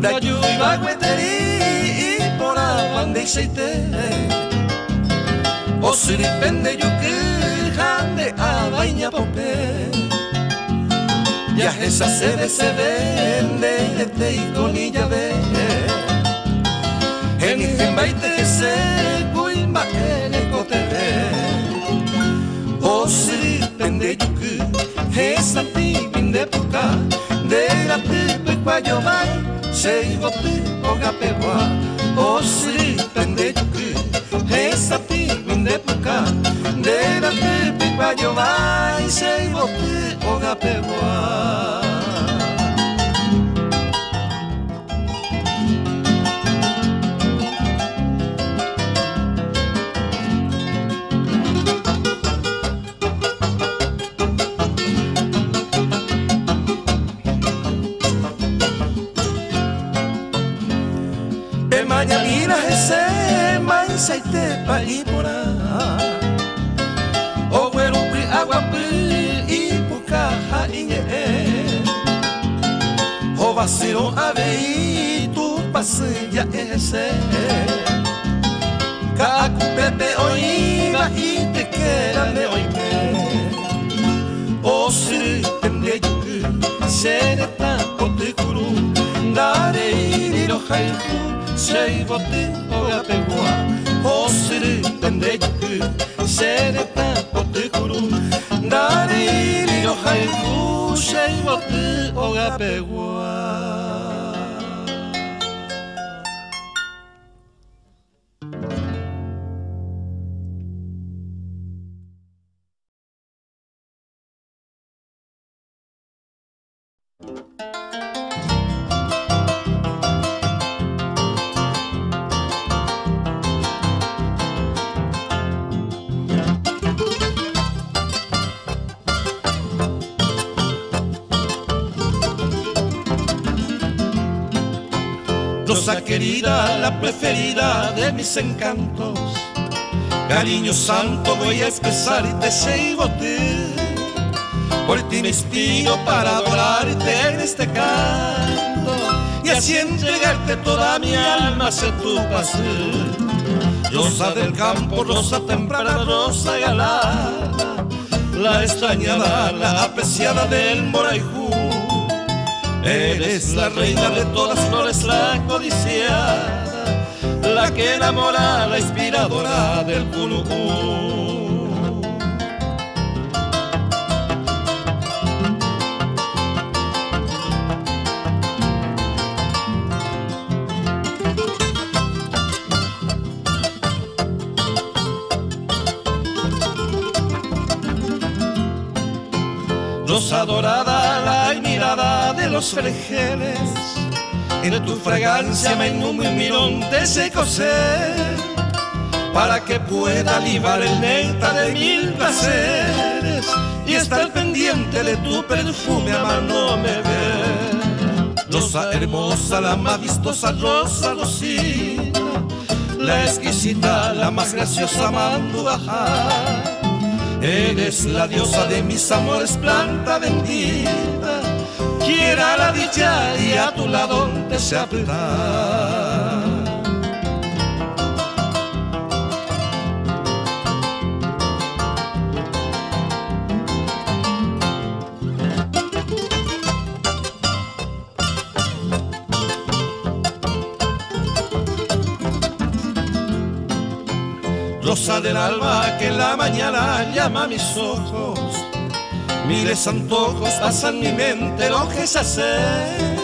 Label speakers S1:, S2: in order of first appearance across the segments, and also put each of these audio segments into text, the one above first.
S1: Da juiba gueteri i por la man de exciter. Os se depende Ya esa se ve se vende este y con ella ve. En baite se kuima ene kotebe Osiri pende yuki esa ti binde puka De la pipe kwayo bai Seigote ogapewa Osiri pende yuki esa ti binde puka De la pipe kwayo bai Seigote ogapewa E mañanina ese mais ai te pa vacilón aveítu paseña ese Kaku pepe oiga y te queda me oime O si tende yuku sere tanto te kuru Dare iriro jaitu sei vote o ga pegua O si tende yuku sere tanto ndikuru ndari lilo haiku shei wotu ogapewa preferida de mis encantos. Cariño santo, voy a expresarte ese ti. Por ti me inspiro para adorarte en este canto y así entregarte toda mi alma hacia tu pasión. Rosa del campo, rosa temprana, rosa galana, la extrañada, la apreciada del Moraijú. Eres la reina de todas flores, la codiciada, que enamora, la inspiradora del Cunucú. Rosa dorada, la mirada de los en tu fragancia me inhumo un mirón de ese coser, para que pueda libar el néctar de mil placeres y estar pendiente de tu perfume amándome ver. Rosa hermosa, la más vistosa rosa rosina, la exquisita, la más graciosa manduaja. Eres la diosa de mis amores, planta bendita. Quiera la dicha y a tu lado apretar. Rosa del alma que en la mañana llama a mis ojos. Miles antojos pasan mi mente, lo que es hacer.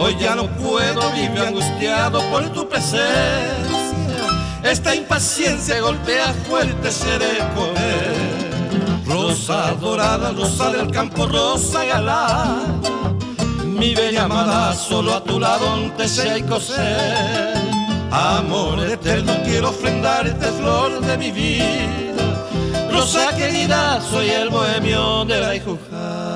S1: Hoy ya no puedo vivir angustiado por tu presencia. Esta impaciencia golpea fuerte, seré comer. Rosa dorada, rosa del campo, rosa galana. Mi bella amada, solo a tu lado te sé coser. Amor eterno, quiero ofrendarte flor de mi vida. Rosa querida, soy el bohemio de la Ijuja.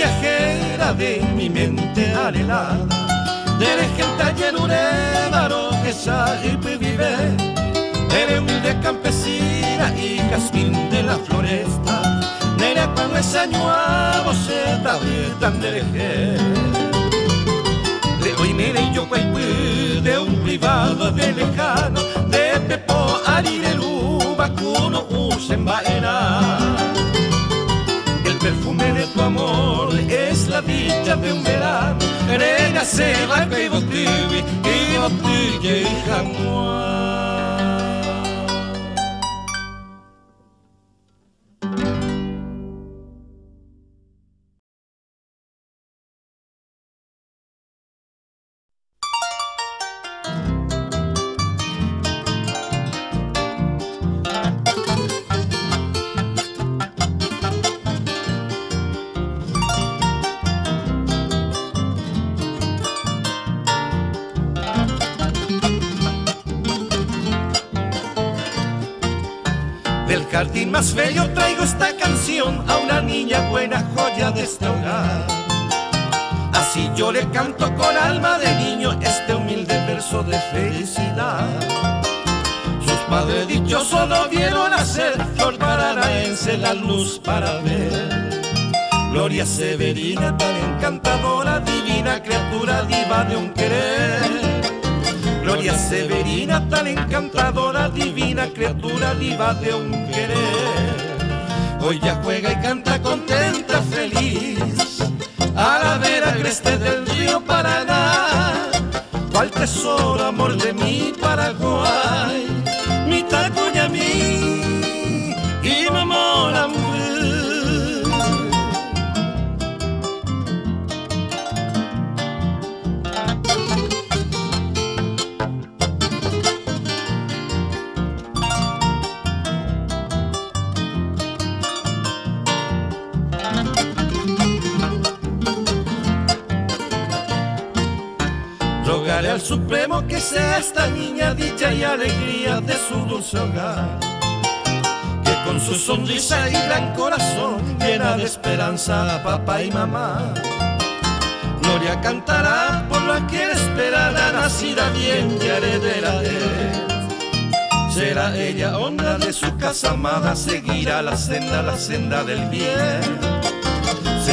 S1: Viajera de mi mente anhelada, de gente llenurevaro que sabe vive, eres humilde campesina y jazmín de la floresta, nera cuando es año a boceta tan de de hoy mire yo de un privado de lejano, de pepo ari de luba, cuno usen vaina. Perfume de tu amor dicha de un verano. Nena se va que botella y botella y jamón. No vieron hacer flor paranaense la luz para ver. Gloria Severina, tan encantadora, divina criatura diva de un querer. Gloria Severina, tan encantadora, divina criatura viva de un querer. Hoy ya juega y canta contenta, feliz, a la vera creste del río Paraná. Cual tesoro, amor de mi Paraguay, mi tacuña mi al Supremo que sea esta niña dicha y alegría de su dulce hogar. Que con su sonrisa y gran corazón llena de esperanza a papá y mamá. Gloria cantará por la que esperada, nacida bien y heredera de Será ella honra de su casa amada, seguirá la senda, la senda del bien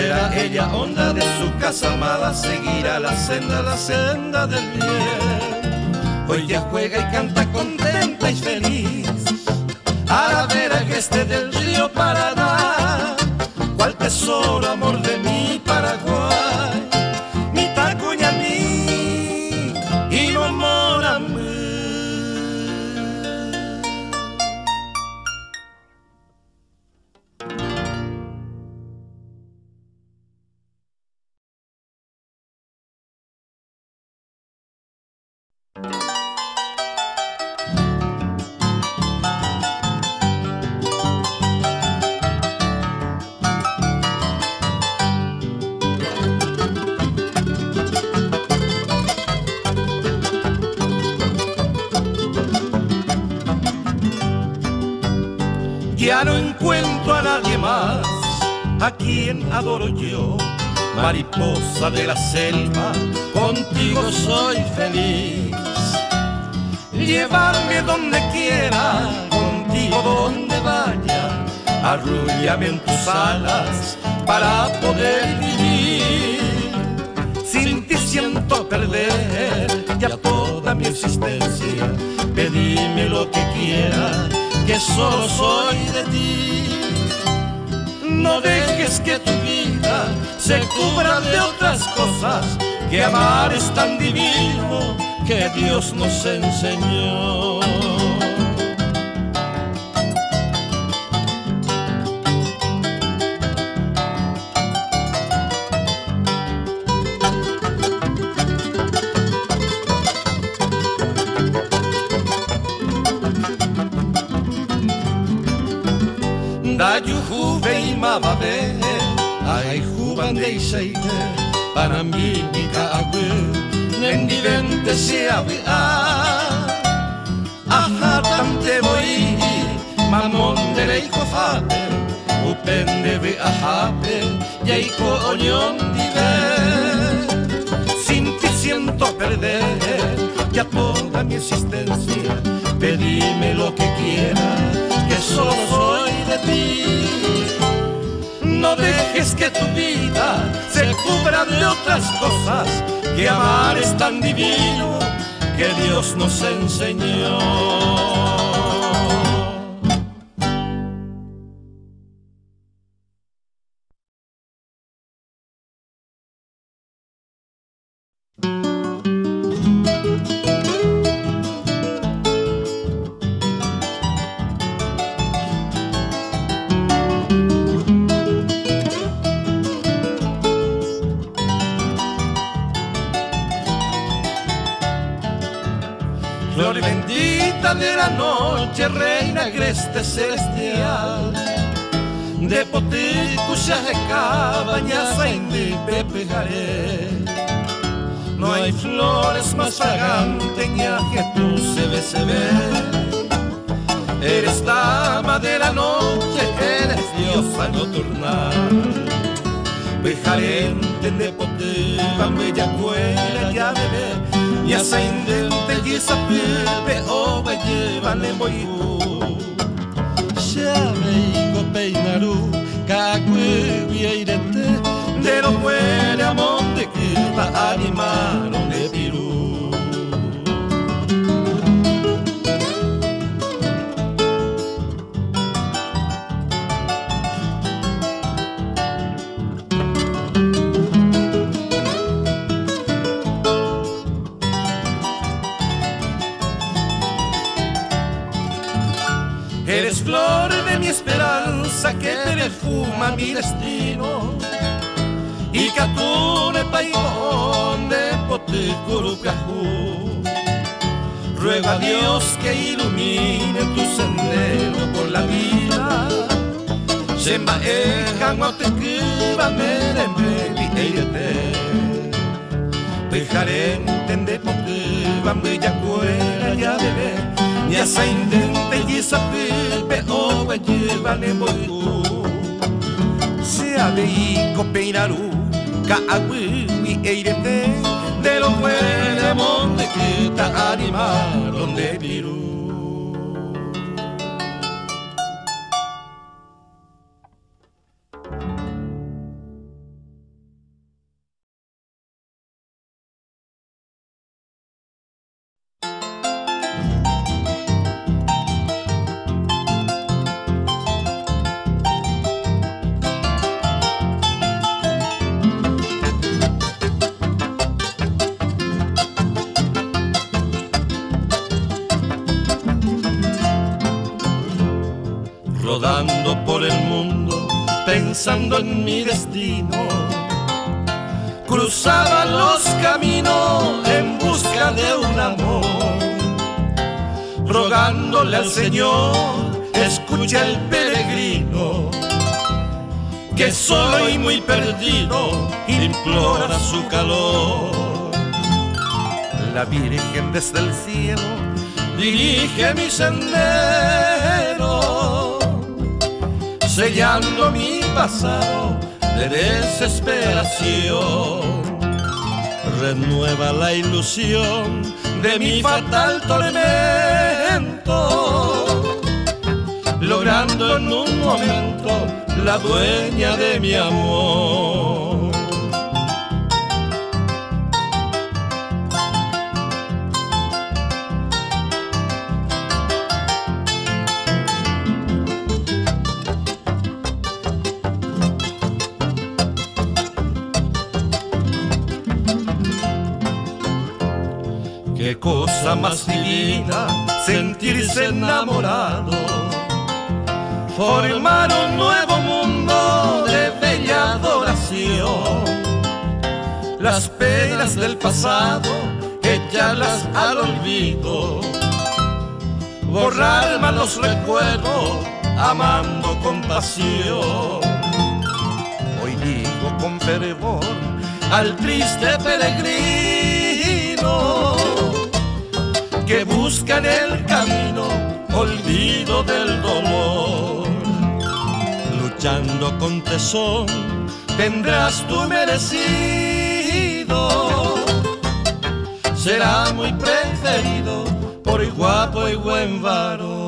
S1: Será ella onda de su casa amada, seguirá la senda, la senda del bien. Hoy ya juega y canta contenta y feliz, mababe ai hubandeishaite para mí mi kaagwe nendivente se a. Aha tante voy mamon de leiko fate upende ve ahape yaiko onion dive sin ti siento perder ya toda mi existencia pedime lo que quieras que solo soy de ti no dejes que tu vida se cubra de otras cosas, que amar es tan divino que Dios nos enseñó. De pepejaré. No hay flores más fragantes que tú se ve, se ve. Eres dama de la noche, eres diosa nocturnal. Pejarente de potiva, bella cuera, ya bebé. Y ascendente y esa pepe, o me llevan en boyú. Shameiko peinaru kakue biairete Dero muere amonde kita animaron de piru que perfuma mi destino y catune paimón de potecurucajú. Ruego a Dios que ilumine tu sendero por la vida. Se maejan o te escriba merembe y eirete. Dejaré entender porque van bella cuera ya bebé Nyasa indente yisape pe o lleva ne boyu Se abei copeiraru ka agui mi eirete De los buenos monte que ta animar donde piru solo y muy perdido implora su calor. La Virgen desde el cielo dirige mi sendero, sellando mi pasado de desesperación. Renueva la ilusión de mi fatal tormento, logrando en un momento la dueña de mi amor. Qué cosa más divina sentirse enamorado formar un nuevo mundo de bella adoración. Las penas del pasado, echarlas al olvido, borrar malos recuerdos, amando con pasión. Hoy digo con fervor al triste peregrino que busca en el camino olvido del dolor. Con tesón tendrás tu merecido. Será muy preferido por guapo y buen varón.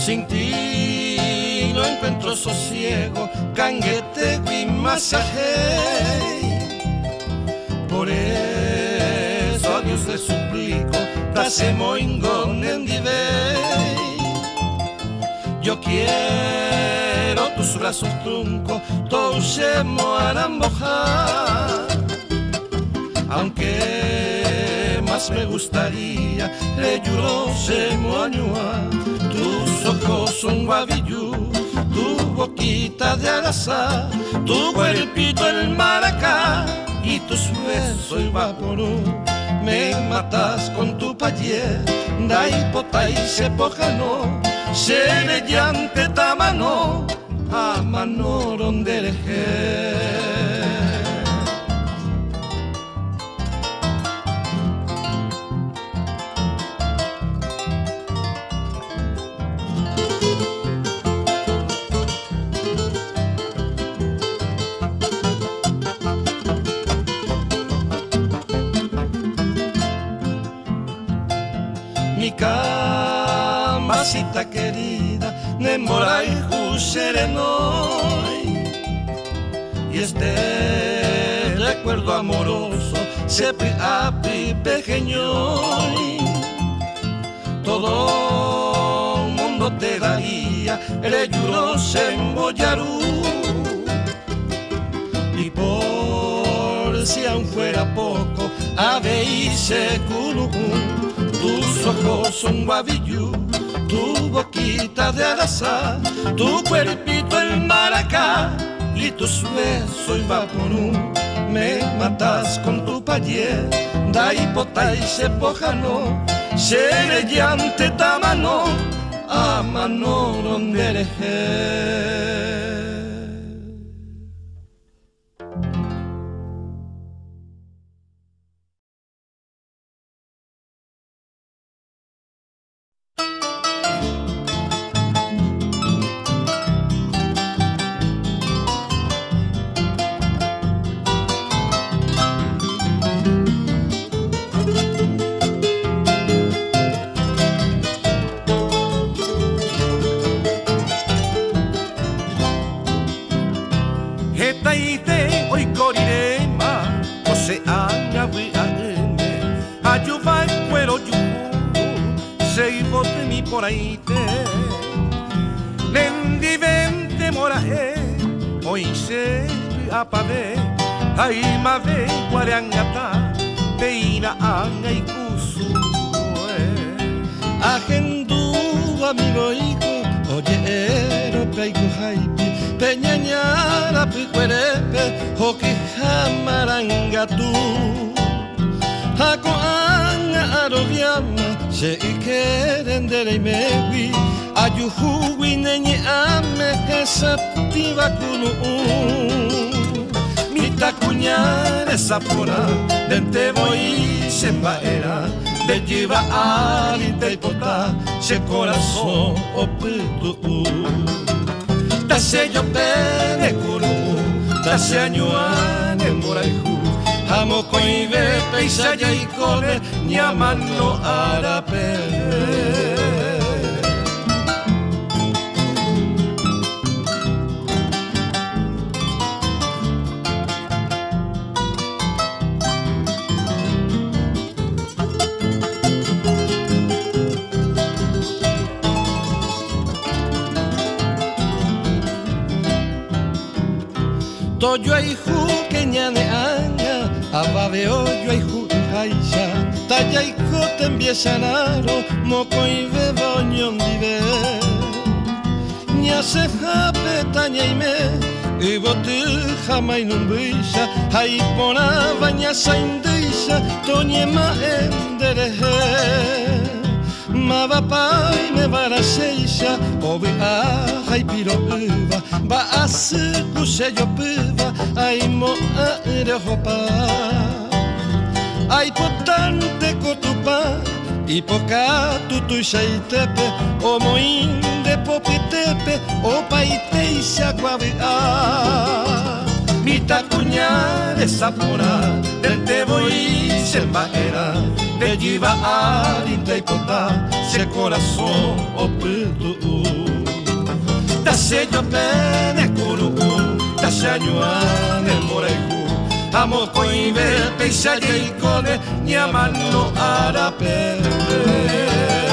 S1: Sin ti no encuentro sosiego, canguete y masaje. Por eso a Dios le suplico, dase moingón en Yo quiero tus brazos se harán mojar. Aunque más me gustaría, le juro se tus ojos son guavillú, tu boquita de arasa, tu cuerpito el maracá y tus besos el vaporú. Me matas con tu payé, dai potai se pojano, se llante tamano, a mano Camasita querida, Nemorai serenoi Y este recuerdo amoroso se api pequeño Todo mundo te daría, el se emboyarú Y por si aún fuera poco, ave y tus ojos son guavillú, tu boquita de arasa, tu cuerpito el maracá y tus besos y vaporú. Me matas con tu payé, dai potai se pojano, llante tamano, amano donde eres.
S2: sapora dente voi se baera de jiva ali te pota se corazón o putu da se yo pene kuru da se anyuane moraihu Hamoko ibe peisa jaikole Nyamano arape. Toyo aihu keñane aña, ababeo yo aihu haisha, talla iho tembiesanaro, moko ibe boñon dibe. Nya se jape taña ime, ibotu jamai numbuisha, haipona baña saindeisha, toñe ma enderehe. ma va pai me va ra xeixa o ve a hai piroeva ba Μα πάει με βαρασέισια, όβι άχα η πυροπύβα, μπα άσε κουσέγιο πύβα, αημό αερεχοπά. Αϊποτάντε κοτουπά, O του ισαϊτέπε, ομοίντε ποπιτέπε, όπα a Mi Μη τα κουνιά δε σαπορά, δεν τε βοήσε μπαέρα, de jiva arinta y pota, se corazón o pedo. Da sello pene kuru, da shanyuane moraihu, amo koibe peisa yeikone, nyamano arape. Agwisiri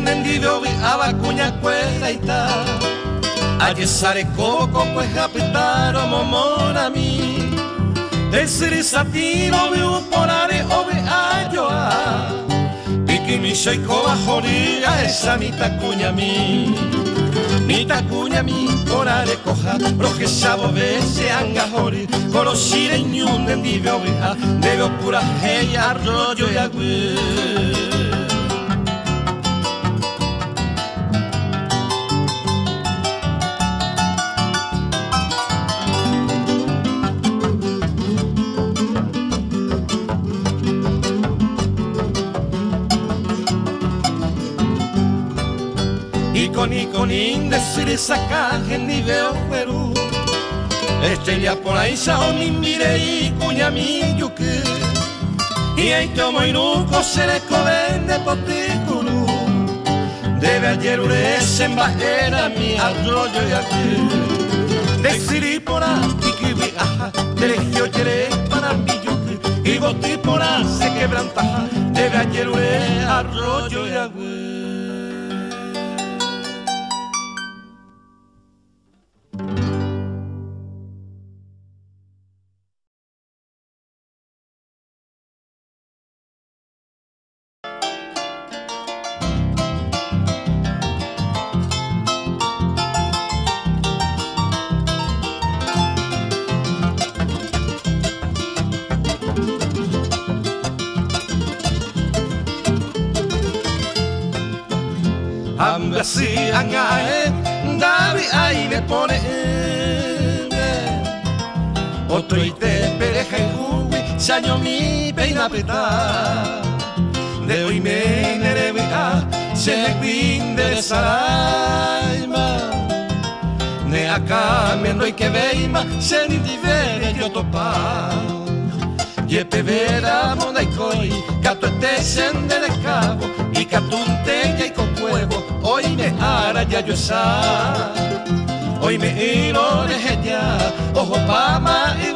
S2: nendido vi abacuña cuela ita Ayesare coco pues apitaro momona mi Desiri satiro vi uporare obi ayoa Piki mi coba joria esa mita cuña mi
S1: Nita cuña mi corare coja, roje sabo se angahori, conoscire ignunde di veoviha, deve pura heia arroyo y agüe. Con indecir esa en ni veo Perú. Estrella por ahí sao mi mire y cuña mi yuque. Y ahí tomo y nunca se le de poticuru. Debe ayer ures en bajera mi arroyo y aquí. Aquí que vi aja, delegio yere para mi yuque. Y botí por ahí se quebranta, debe ayer ures arroyo y aquí. De hoy me nerevea Se me de salaima Ne acá me no que veima Se ni divere yo topa. Yepe vera mona y coi Cato este sende de cabo Y catunte y con huevo Hoy me hará ya yo esa. Hoy me hilo de ya Ojo pama y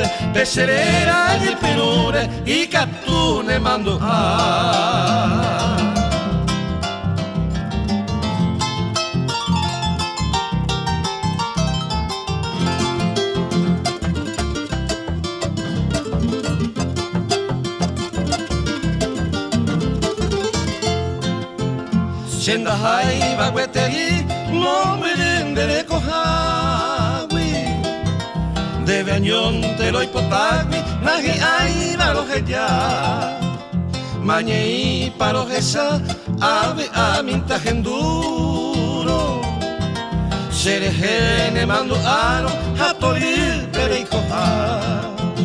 S1: pure, pescerera di penure, i cattune mando a. Hai va guetteri, non. Debe añón te lo hipotagui Nagi ai balo heya Mañei paro esa ave aminta genduro. Serejene mando aro hatori bere kohawi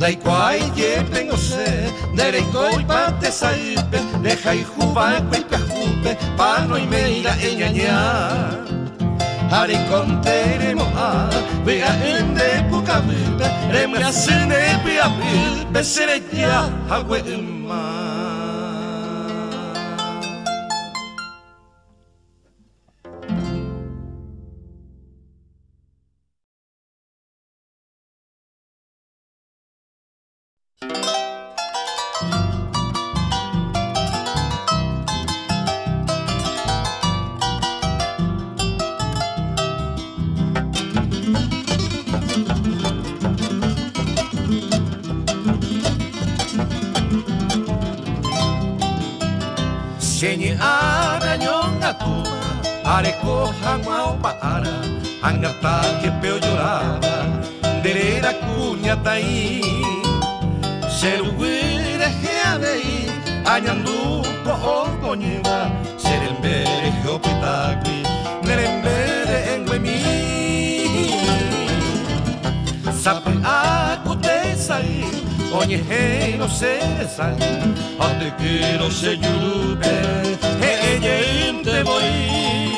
S1: Dai kwai ye pengo se Derei koi pate saipe harikon tere moha ve inde pukavu re masne pe abil besere ya hawe umma se sai, ate quiero se yurube, hey, hey, te voy.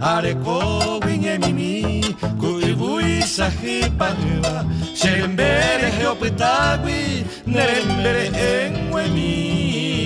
S1: Areko viñe mimi, kui bui sahipa nueva, serembere geopetagui, nerembere en huemi.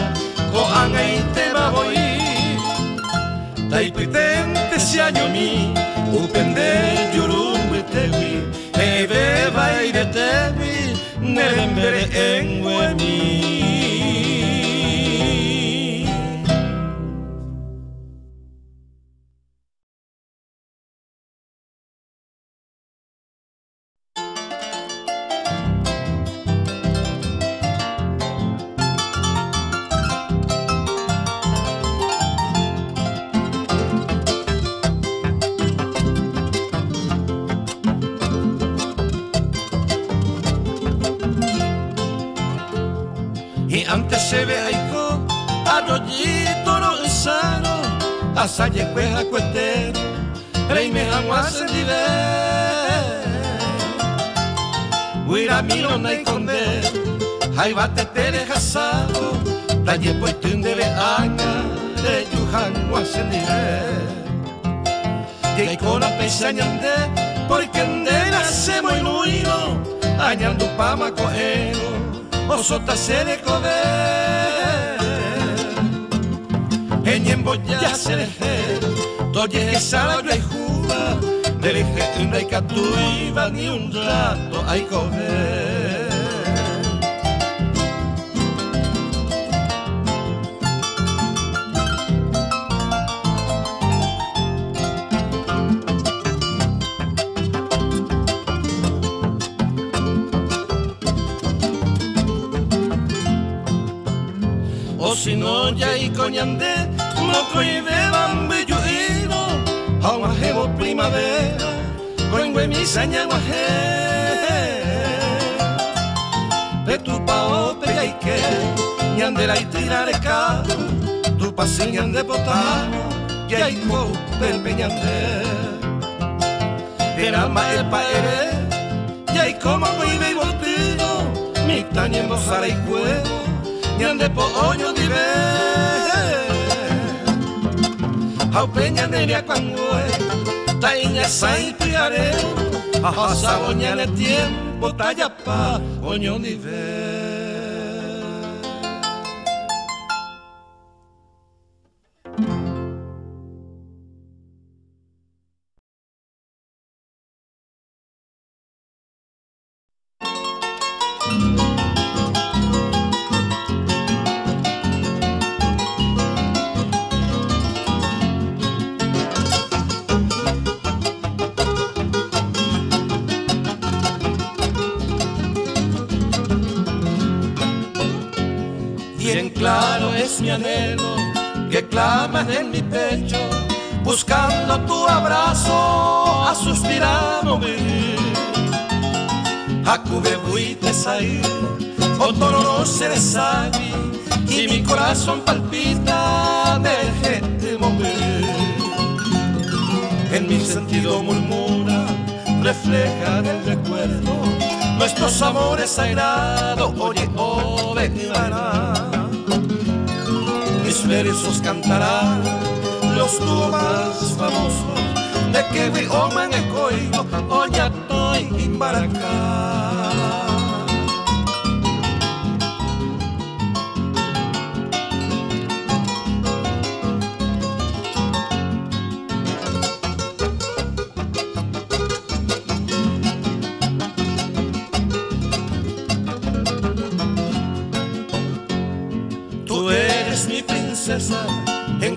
S1: va voy. Taipitente si año mi, upende yurumbe tewi, ebe baile tewi, nerembere en asaye kweha kwete reime hangwa sendive Wira miro na ikonde Hai bate tere hasado Taye poitunde be anga De yuhangwa sendive Yaikona pesañande Porque ndera se moi nuino Añando pama coeno Osota se de coder Ya se deje, toye sala yo hay juba, dereje una y catuiva ni un rato hay comer. O si no ya hay coñandé Moco y beban belluino, aguajebo primavera, coingüe mi saña guaje. tu pao pega y que, ñandera y tirare cabo, tu pasiñan de potano, que hay cope el peñander. El alma el paere, y hay como coibe y volpino, mi taña en bozara y cuevo, ñande po oño diver au peña neria cuangüe, taiña sai piare, a tiempo talla pa, nuestros amores sagrados, oye, oh, mis versos cantarán los dúos más famosos. De que vi oman ecoigo, estoy en.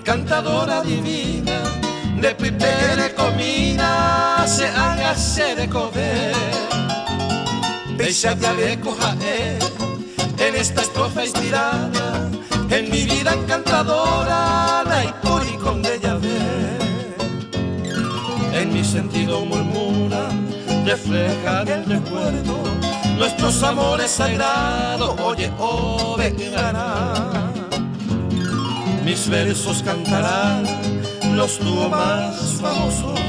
S1: Encantadora divina, de pitere comida se hágase de comer. Pese de cojae en esta estrofa estirada, en mi vida encantadora, y con de llave. En mi sentido murmura, refleja el recuerdo, nuestros amores sagrados, oye, oh, mis versos cantarán los dúos más famosos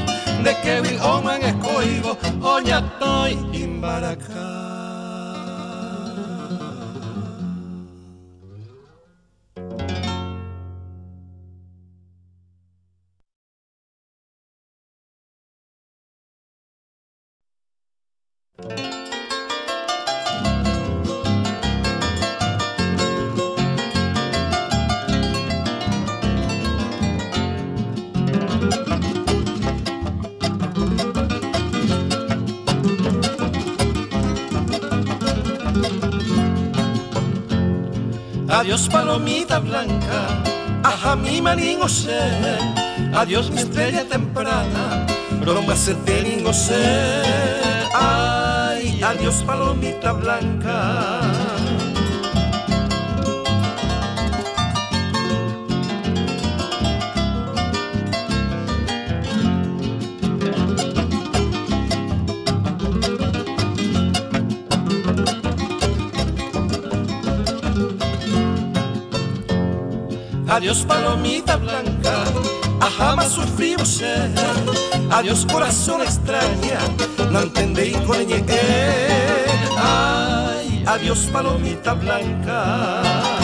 S1: de Kevin Oman Escoigo, Oñatoy y Baracá. Adiós palomita blanca, aja mi maringo sé. Adiós mi estrella temprana, broma se teningo sé. Ay, adiós palomita blanca. Adiós palomita blanca, a jamás ser. Adiós corazón extraña, no entendéis con Ay, adiós palomita blanca.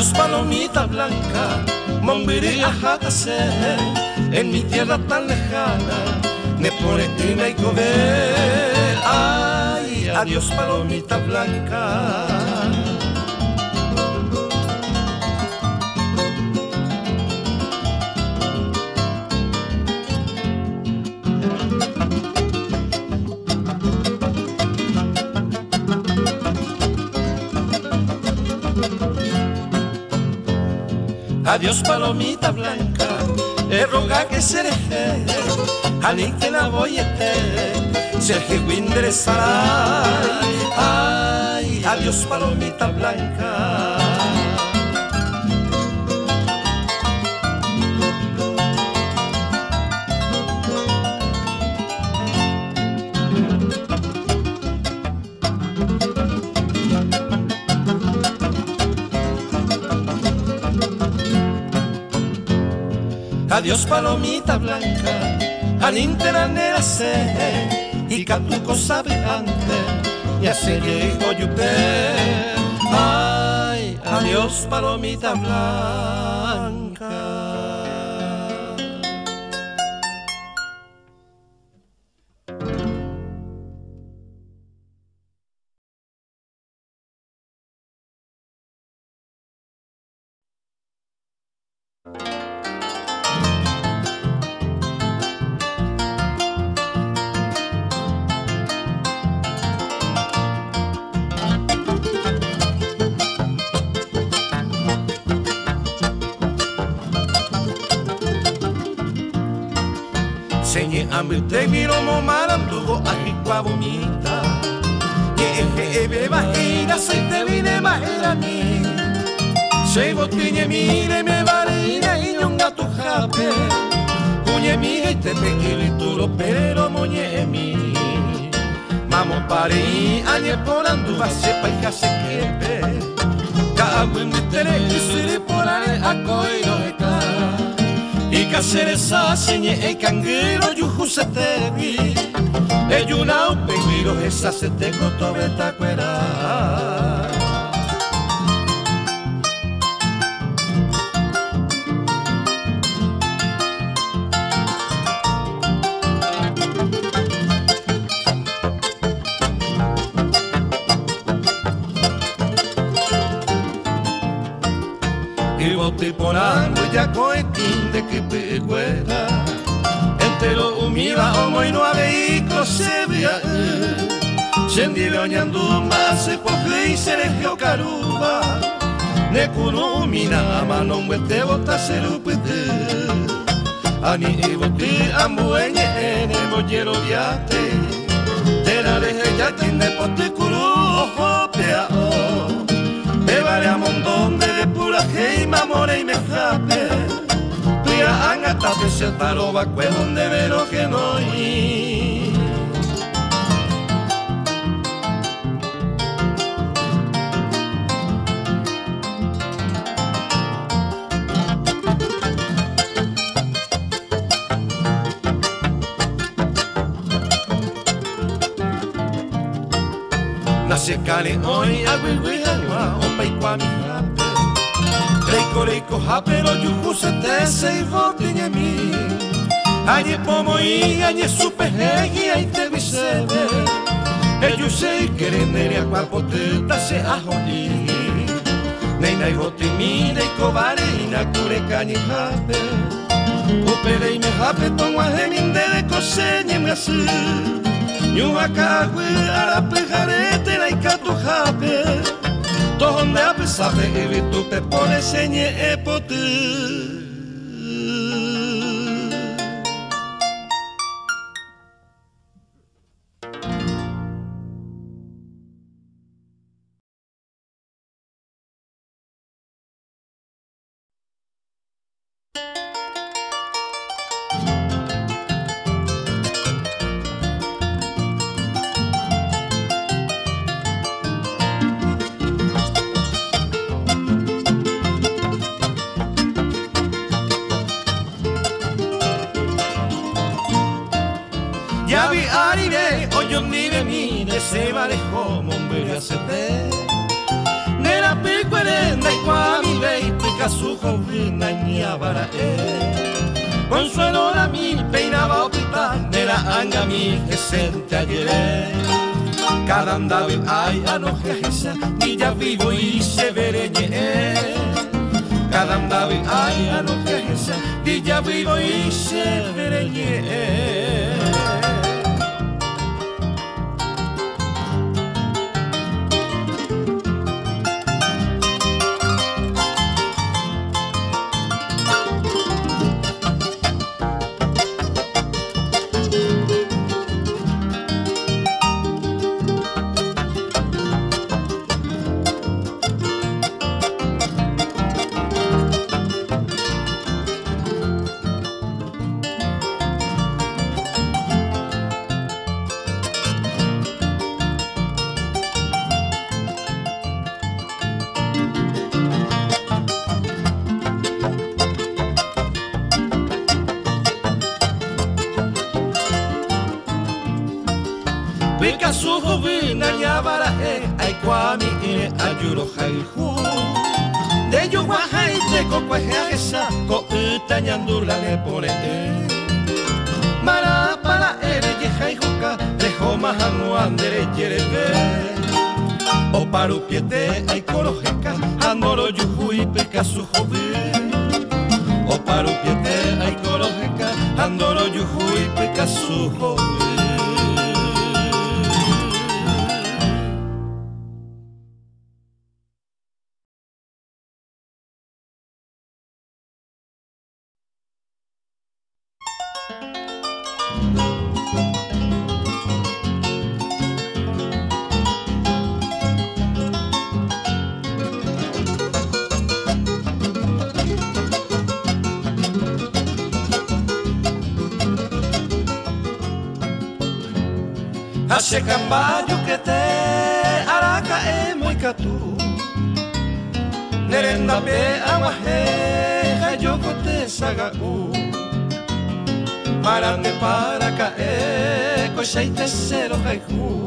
S1: Adiós palomita blanca, mombirí ajatase, en mi tierra tan lejana, me pone y Ay, adiós palomita blanca. Adiós palomita blanca, e roga que se deje, ni que la voy a se Ay, adiós palomita blanca. Adiós palomita blanca, aninteranera se, y catuco sabe antes, y así llegó yupe. Ay, adiós palomita blanca. Hambre te miro mo marandugo a bonita que eje beba ira se te vine era mi se botiñe mire me varina y un gato jape. Cuñe mi y te peguile lo pero moñe mi Mamo pare añe por anduva sepa y case quiepe. Cago en metere y sire por ale a coiro de esa señe e canguero yuju se te vi e yuna upegiro esa se te coto beta cuera Y bote por algo ya coetín de que peguera Entero humida homo y no vehículo se vea Sendi oñandumba se coge y se lejeo caruba. Ne kurumina mano muerte bota se lupete Ani bote ambueñe ene mollero viate. Te la deje ya tiene pote kuru ojo peao. Me vale a montón de morei me hape Tuia angata pese taro donde vero que no i cale oi o kwani hape Reiko reiko hape ro yuku se te sei voti nye mi Anye pomo i anye supe hegi ai te visebe E yu sei kere nere a kwapo te ta se aho i Nei nai voti mi nei kovare ina kure kani hape Upere i me hape tongwa he minde de kose nye mgasu Nyuma kagwe arape jarete la ikatu Того не описати і від тупе понесення епоти. Pica su jovina ñabara e Consuelo la mi peinaba opita nera anga mi que sente ayer. Cada andaba ay anojeza ni ya vivo y se vereñe Cada andaba ay anojeza ni ya vivo y se vereñe joven O paru piete ay corojeca Andoro yuju y Pe aguajeja yo te saga u. Marande para caer coxa y tercero jaijú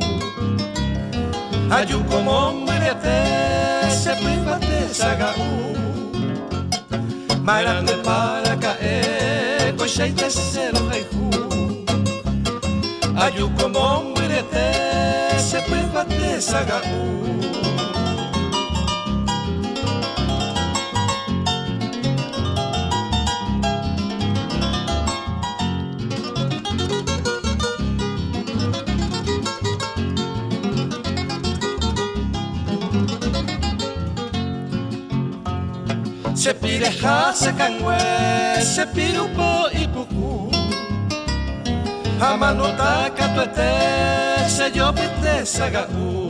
S1: Ayu como hombre te se puede te saga u. Marande para caer coxa y tercero jaijú Ayu como hombre te se pega te sagaú Se pireja, se cangue, se pirupo y pucú. Amanota catuete se yo pete sagaú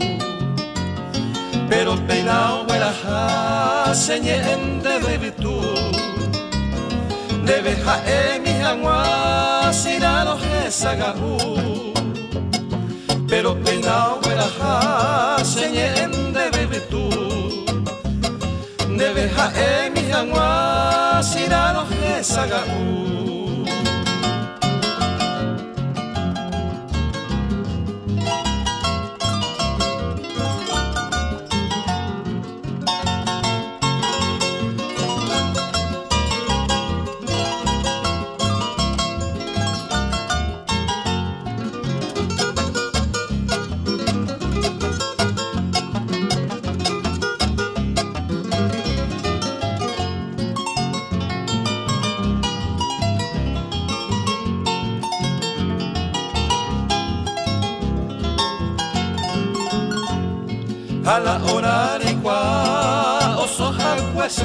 S1: Pero peinao huelaja señente de virtud. Debe jae mi agua sirano je sagaú Pero peinao huelaja señente de virtud Debe jae mi agua sirano je sagaú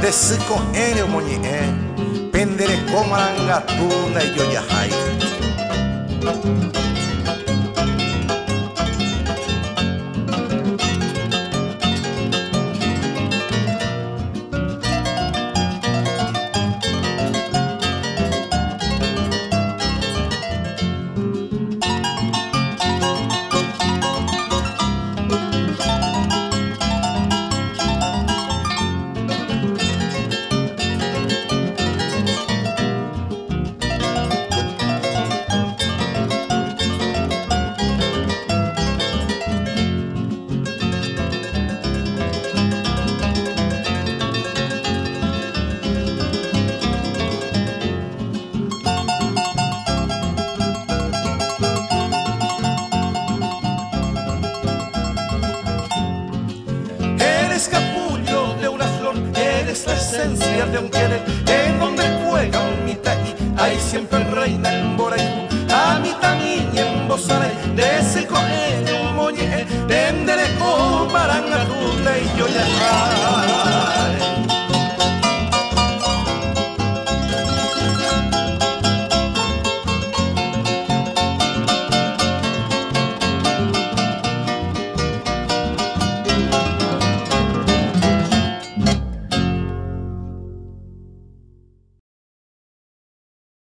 S1: De
S3: siko ere moñe pendere comaranga tuna y yoyahai
S1: de un